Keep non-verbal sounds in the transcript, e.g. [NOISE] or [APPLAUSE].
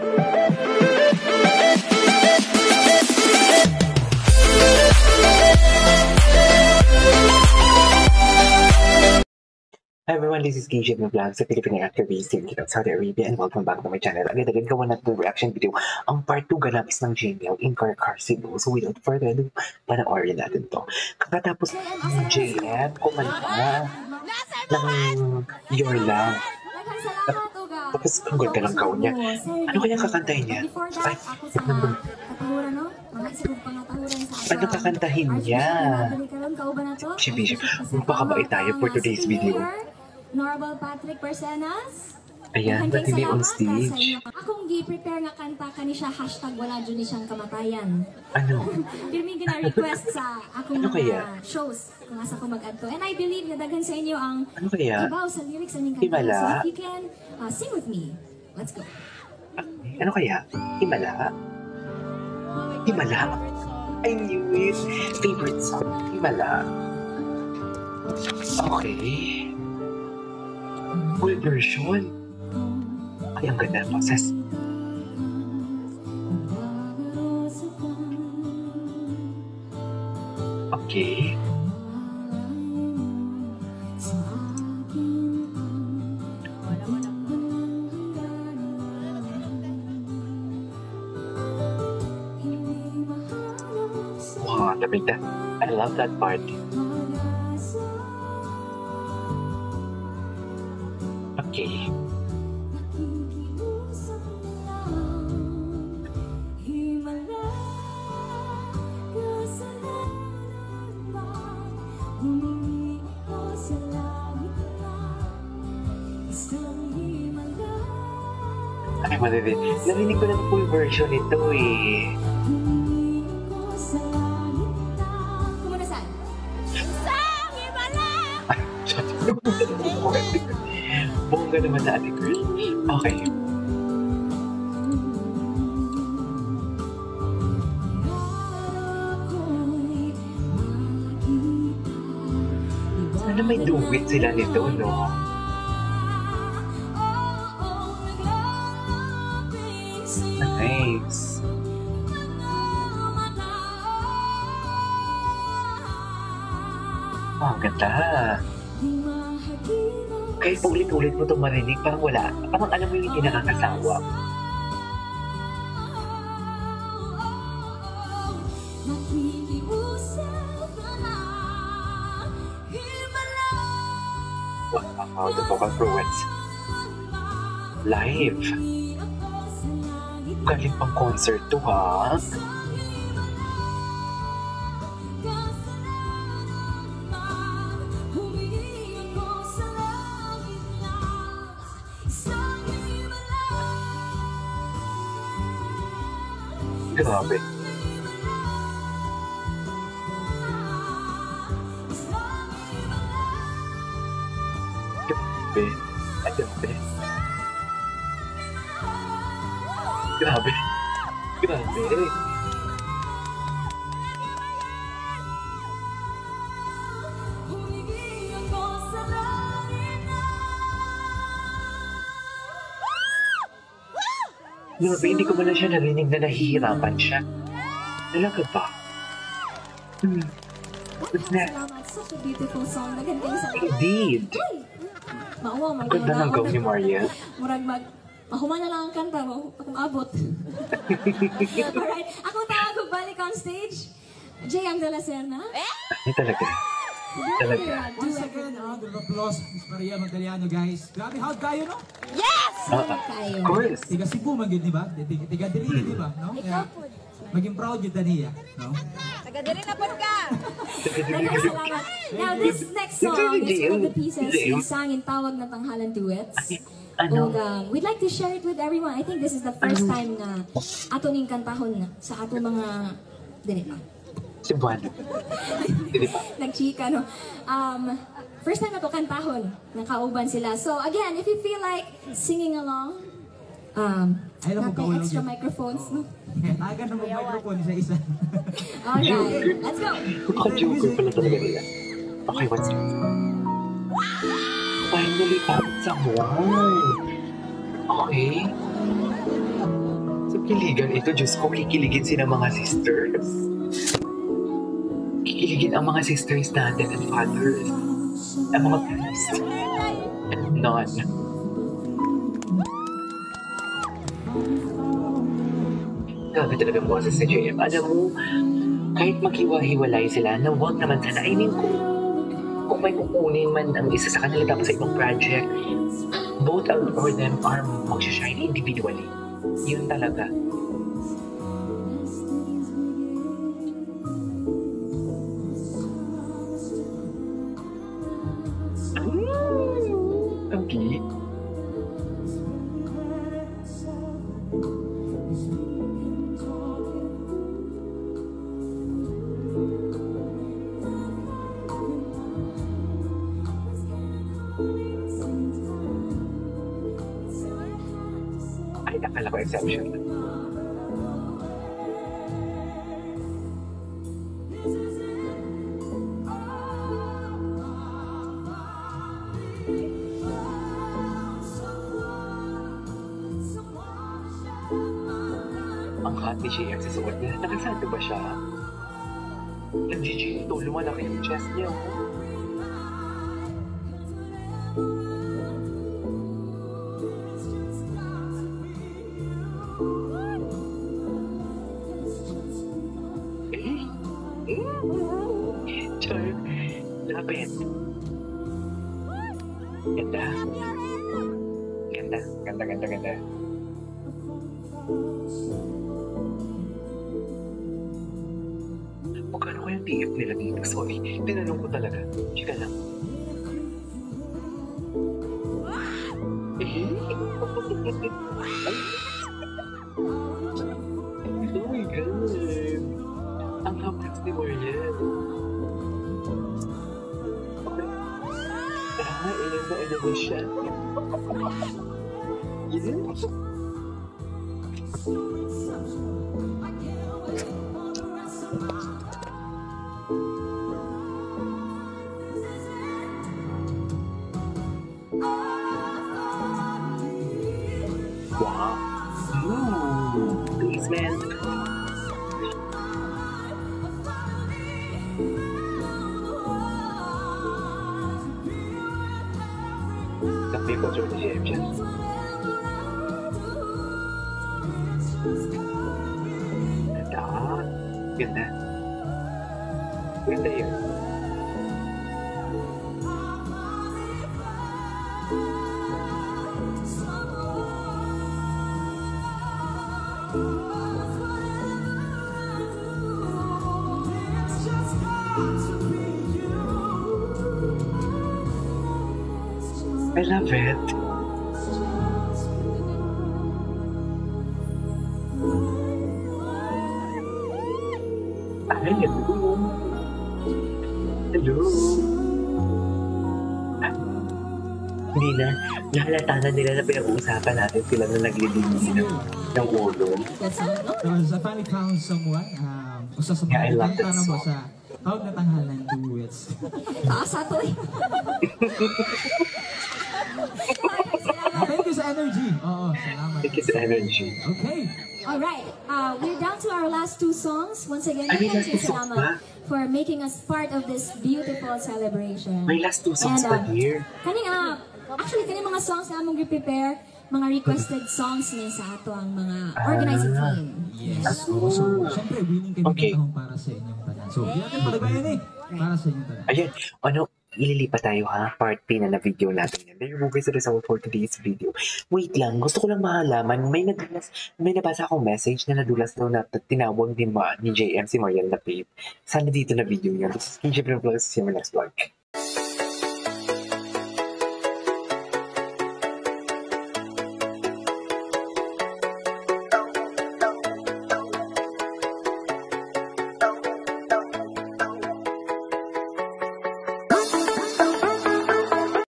Hi everyone, this is KJ Vlog sa Filipino actor based in Kingdom, Saudi Arabia and welcome back to my channel. Agad-agad gawa natin yung reaction video. Ang part 2 ganap is ng JML in Car Car Cebu. So without further ado, panoorin natin to. Kakatapos ng JM, kumanta ng Your Love. Tapos ang ganda ng gown niya. Ano kaya kakantahin niya? Ay, ano kakantahin niya? Si Bishop, magpakabait tayo for today's video. Normal Patrick Persenas. Ayan, ba't hindi on stage? Akong gi-prepare nga kanta kani siya hashtag wala dyan ni siyang kamatayan. Ano? [LAUGHS] Pirmi gina-request sa akong Ano kaya? mga shows kung asa ko mag-adto. And I believe na daghan sa inyo ang Ano kaya? ibaw sa lyrics ng kanta. Himala? So if you can uh, sing with me, let's go. Ano kaya? Himala? Himala? I knew it. Favorite song. Himala. Okay. Full version. Ay, ang ganda ng boses. Okay. Wow, lamig na. I love that part. Marinig. Narinig ko ng full version ito eh. [LAUGHS] Bongga naman na ate girl. Okay. Sana may duwit sila nito, no? Nice. Oh, ang ganda. Kahit paulit-ulit mo itong marinig, parang wala. Parang alam mo yung hindi nakakasawa. Wow, the vocal fluence. Live. Galing pang concert to, ha? Grabe. Grabe. Ay, grabe. Grabe. Grabe. Grabe, hindi ko man na siya narinig na nahihirapan siya. Talaga ba? Hmm. What's next? Indeed. Ang ganda ng gown ni Maria. Murag mag... Mahuma na lang ang kanta mo. Akong abot. [LAUGHS] Alright. Akong tawag ko balik on stage. Jay ang dala Serna. Ay, talaga. Talaga. Once again, a round of applause, Miss Maria Magdaliano, guys. Grabe, how'd kayo, no? Ah, Kayo. of course. Tiga Cebu, man yun, di ba? Tiga, dili, di ba? No? Kaya, maging proud yun, Dania. No? Taga-diri na po ka! Now, this next song is one of the pieces we sang in Tawag na Tanghalan Duets. Ano? And, um, we'd like to share it with everyone. I think this is the first time na ato ning kantahon na sa ato mga dili pa. Si Buwan. [LAUGHS] Hindi pa. Nagchika, no? Um, first time na to kantahon. Nakauban sila. So, again, if you feel like singing along, um, natin extra microphones, no? [LAUGHS] Tagan na mag-microphone isa-isa. [LAUGHS] Alright, let's go! Baka-joker pala talaga nila. Okay, what's next? Finally, parang someone. Okay. kikiligan ito, Diyos ko, kikiligin sila mga sisters. Kikiligin ang mga sisters natin and fathers. Ang mga priest. And non. Grabe talaga ang boses sa JM. Alam mo, kahit maghiwa-hiwalay sila, na wag naman sana. I mean, kung, kung may kukunin man ang isa sa kanila tapos sa ibang project, both or them are mag-shine individually. Yun talaga. Ko exception. Ang hot ni JM sa suot niya. Nakasado ba siya? Nag-GG ito. Lumalaki yung chest niya. oh. Ganda. Ganda. Ganda, ganda, ganda. Magkano kayang TF nila dito? Sorry, tinanong ko talaga. Chika lang. Eh? [LAUGHS] Ah, ilan na ilan na siya. Yes. Tapi ko sa JM dyan. Ganda. Ganda. Ganda yun. I love it. Ay, hello. Hello. Ah, Hindi na. Nahalata na nila na pinag-uusapan natin sila na naglilinis ng, ng ulo. So, sa Funny Found Someone, um, usa sa Yeah, I mga that kanta mo sa Tawag na Tanghalan Duets. Taas ato eh. [LAUGHS] Thank you sa energy. Oo, sa energy. Okay. Alright, uh, we're down to our last two songs. Once again, Ay, may thank last you two songs for making us part of this beautiful celebration. May last two songs And, pa uh, here. Kani ah, actually kani mga songs na among prepare mga requested songs ni sa ato ang mga organizing Ah. team. Yes. Oo, so, syempre, willing kami Okay. okay. para sa inyong tanan. So, hindi natin palagayan eh. Para sa inyong tanan. Ayan, ano, ililipat tayo ha, part P na na video natin yan. There go guys, the result for today's video. Wait lang, gusto ko lang mahalaman, may nadulas, may nabasa akong message na nadulas daw na tinawag ni, Ma, ni JM si Mariel na Faith. Sana dito na video niya. This is Kinship Vlog, see you next vlog.